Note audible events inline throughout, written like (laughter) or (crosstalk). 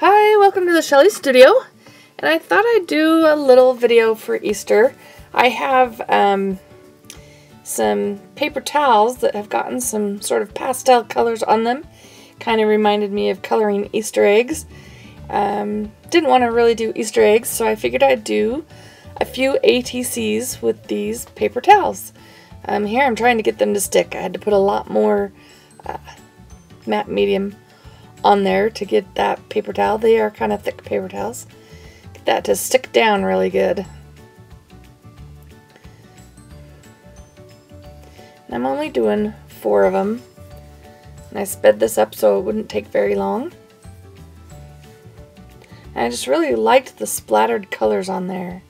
Hi, welcome to the Shelley Studio. And I thought I'd do a little video for Easter. I have um, some paper towels that have gotten some sort of pastel colors on them. Kind of reminded me of coloring Easter eggs. Um, didn't want to really do Easter eggs, so I figured I'd do a few ATCs with these paper towels. Um, here I'm trying to get them to stick. I had to put a lot more uh, matte medium on there to get that paper towel. They are kind of thick paper towels. Get that to stick down really good. And I'm only doing four of them. And I sped this up so it wouldn't take very long. And I just really liked the splattered colors on there.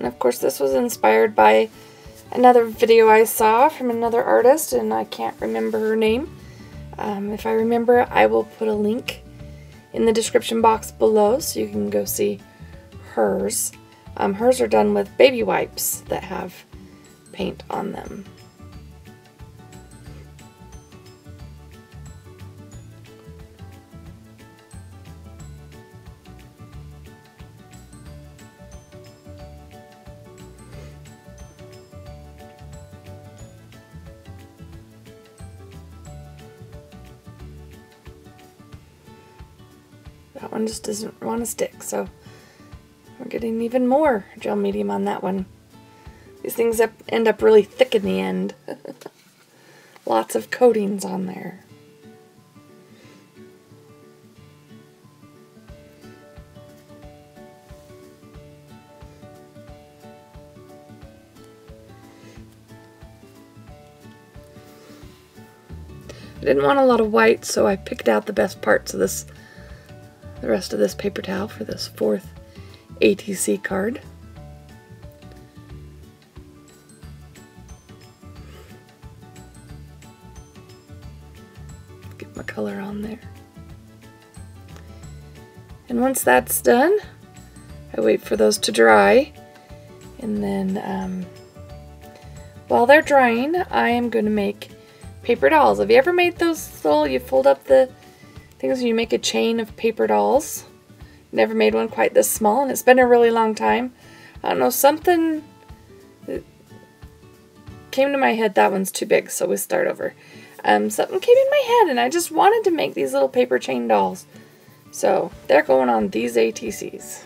And of course this was inspired by another video I saw from another artist and I can't remember her name. Um, if I remember I will put a link in the description box below so you can go see hers. Um, hers are done with baby wipes that have paint on them. That one just doesn't want to stick, so we're getting even more gel medium on that one. These things up, end up really thick in the end. (laughs) Lots of coatings on there. I didn't want a lot of white, so I picked out the best parts of this the rest of this paper towel for this fourth ATC card. Get my color on there. And once that's done, I wait for those to dry. And then um, while they're drying, I am going to make paper dolls. Have you ever made those little, you fold up the things you make a chain of paper dolls. Never made one quite this small, and it's been a really long time. I don't know, something came to my head, that one's too big, so we start over. Um, something came in my head, and I just wanted to make these little paper chain dolls. So, they're going on these ATCs.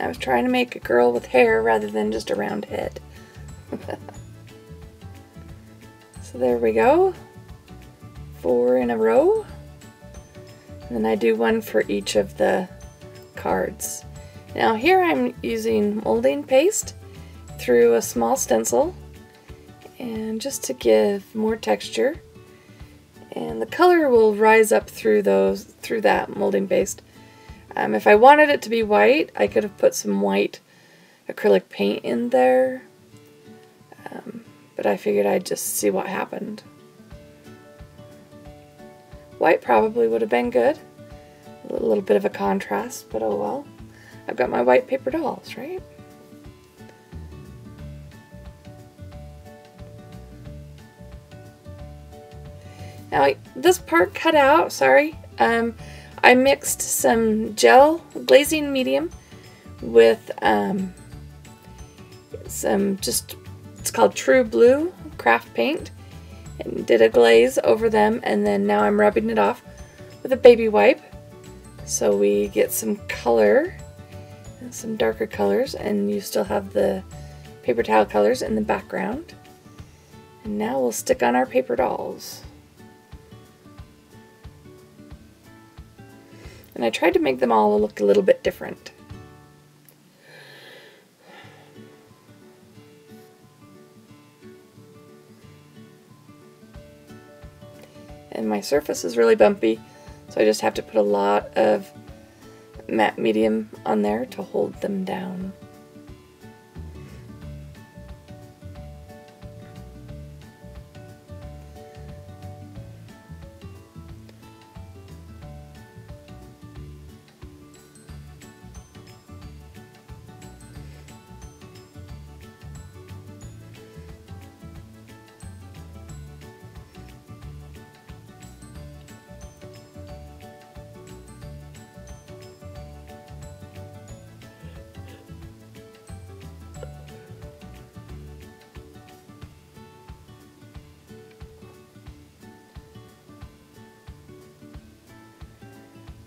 I was trying to make a girl with hair rather than just a round head. (laughs) so there we go. Four in a row. And then I do one for each of the cards. Now here I'm using molding paste through a small stencil and just to give more texture and the color will rise up through those through that molding paste um, if I wanted it to be white, I could have put some white acrylic paint in there. Um, but I figured I'd just see what happened. White probably would have been good. A little bit of a contrast, but oh well. I've got my white paper dolls, right? Now, this part cut out, sorry. Um, I mixed some gel glazing medium with um, some just, it's called True Blue craft paint and did a glaze over them and then now I'm rubbing it off with a baby wipe so we get some color and some darker colors and you still have the paper towel colors in the background and now we'll stick on our paper dolls. and I tried to make them all look a little bit different. And my surface is really bumpy, so I just have to put a lot of matte medium on there to hold them down.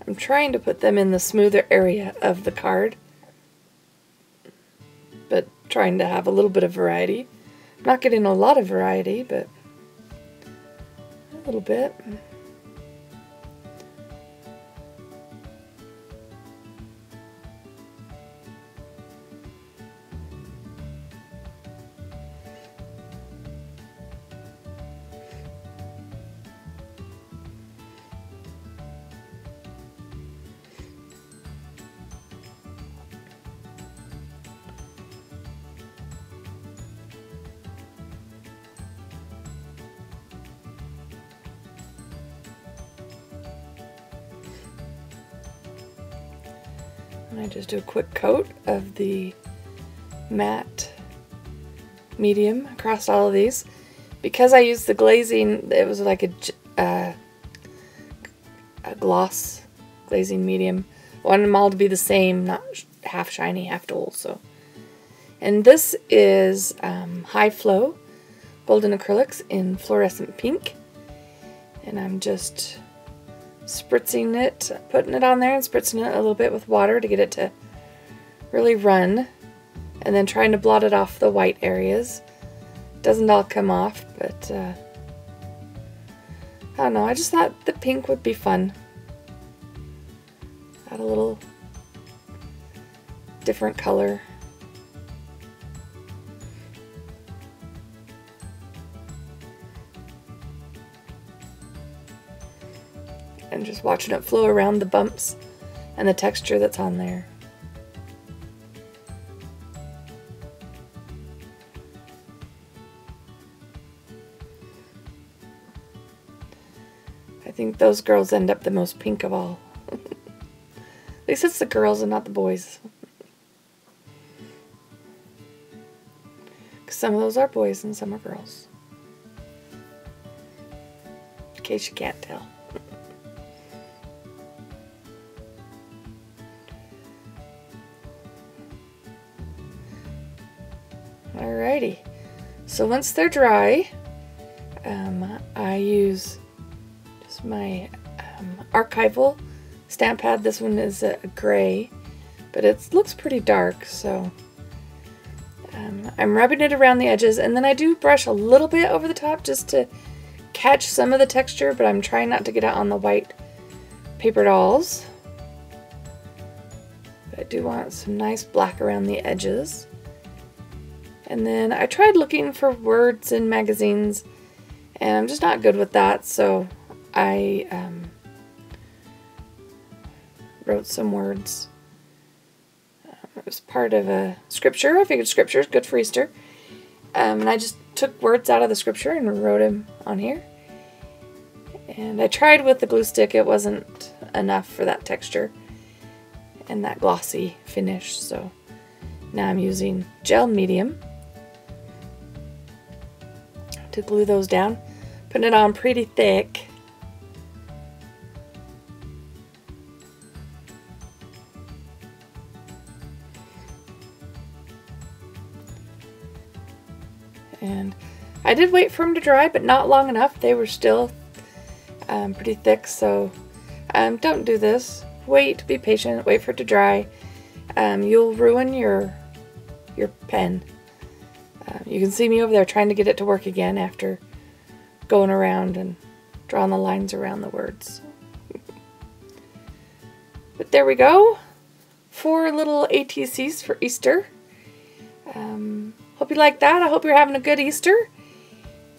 I'm trying to put them in the smoother area of the card, but trying to have a little bit of variety. Not getting a lot of variety, but a little bit. I just do a quick coat of the matte medium across all of these. Because I used the glazing, it was like a, uh, a gloss glazing medium. I wanted them all to be the same, not half shiny, half dull. So, And this is um, High Flow Golden Acrylics in Fluorescent Pink. And I'm just spritzing it, putting it on there and spritzing it a little bit with water to get it to really run. And then trying to blot it off the white areas. Doesn't all come off, but uh, I don't know. I just thought the pink would be fun. Add a little different color. And just watching it flow around the bumps and the texture that's on there. I think those girls end up the most pink of all. (laughs) At least it's the girls and not the boys. Because some of those are boys and some are girls. In case you can't tell. Alrighty, so once they're dry, um, I use just my um, archival stamp pad. This one is a, gray, but it looks pretty dark, so um, I'm rubbing it around the edges, and then I do brush a little bit over the top just to catch some of the texture, but I'm trying not to get it on the white paper dolls. But I do want some nice black around the edges. And then I tried looking for words in magazines, and I'm just not good with that, so I um, wrote some words. Um, it was part of a scripture. I figured scripture is good for Easter. Um, and I just took words out of the scripture and wrote them on here. And I tried with the glue stick, it wasn't enough for that texture and that glossy finish, so now I'm using gel medium to glue those down. Putting it on pretty thick. And I did wait for them to dry, but not long enough. They were still um, pretty thick, so um, don't do this. Wait, be patient, wait for it to dry. Um, you'll ruin your your pen. Uh, you can see me over there trying to get it to work again after going around and drawing the lines around the words. but there we go. Four little ATCs for Easter. Um, hope you like that. I hope you're having a good Easter.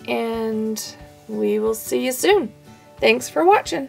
And we will see you soon. Thanks for watching.